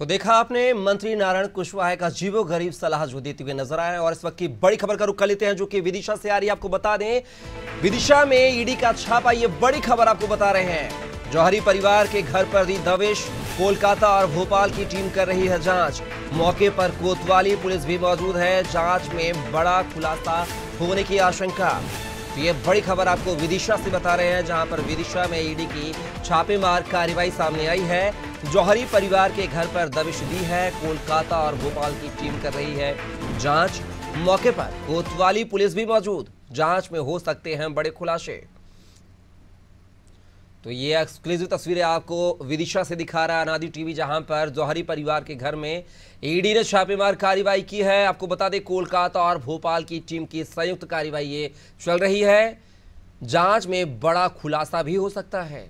तो देखा आपने, मंत्री नारायण कुशवाहा का जीवो गरीब सलाह जो देते हुए नज़र आए और इस वक्त की बड़ी खबर का रुख कर लेते हैं जो कि विदिशा से आ रही है। आपको बता दें, विदिशा में ईडी का छापा, ये बड़ी खबर आपको बता रहे हैं। जौहरी परिवार के घर पर दी दबिश कोलकाता और भोपाल की टीम कर रही है जाँच। मौके पर कोतवाली पुलिस भी मौजूद है, जाँच में बड़ा खुलासा होने की आशंका। तो ये बड़ी खबर आपको विदिशा से बता रहे हैं, जहाँ पर विदिशा में ईडी की छापेमार कार्रवाई सामने आई है। जौहरी परिवार के घर पर दबिश दी है, कोलकाता और भोपाल की टीम कर रही है जाँच। मौके पर कोतवाली पुलिस भी मौजूद, जाँच में हो सकते हैं बड़े खुलासे। तो ये एक्सक्लूसिव तस्वीरें आपको विदिशा से दिखा रहा है अनादी टीवी, जहाँ पर जौहरी परिवार के घर में ईडी ने छापेमार कार्रवाई की है। आपको बता दें, कोलकाता और भोपाल की टीम की संयुक्त कार्रवाई ये चल रही है। जाँच में बड़ा खुलासा भी हो सकता है।